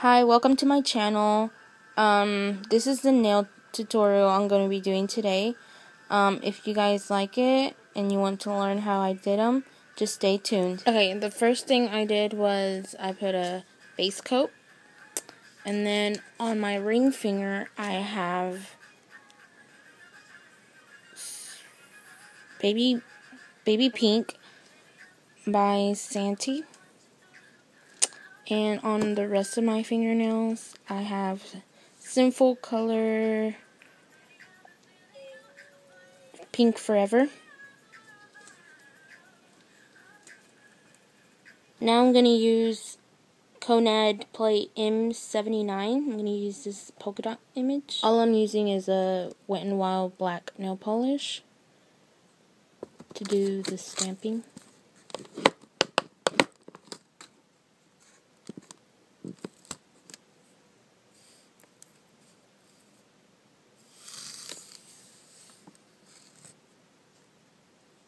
Hi, welcome to my channel. Um, this is the nail tutorial I'm going to be doing today. Um, if you guys like it and you want to learn how I did them, just stay tuned. Okay, the first thing I did was I put a base coat. And then on my ring finger, I have Baby Baby Pink by Santee. And on the rest of my fingernails, I have Sinful Color Pink Forever. Now I'm going to use Konad Play M79. I'm going to use this polka dot image. All I'm using is a Wet n Wild black nail polish to do the stamping.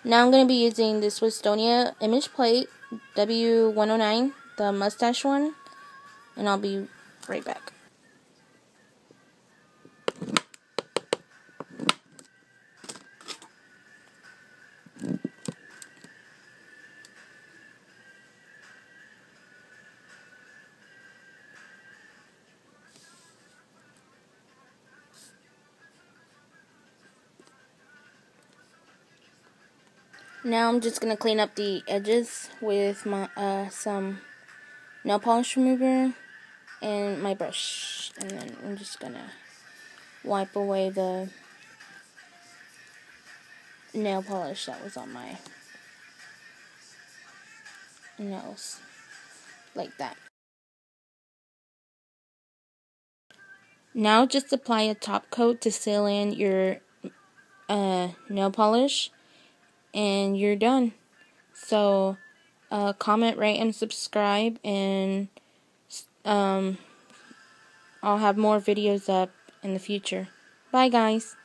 Now I'm going to be using the Winstonia image plate W109, the mustache one, and I'll be right back. Now I'm just going to clean up the edges with my uh, some nail polish remover and my brush. And then I'm just going to wipe away the nail polish that was on my nails. Like that. Now just apply a top coat to seal in your uh, nail polish and you're done. So, uh, comment, rate, and subscribe, and um, I'll have more videos up in the future. Bye, guys.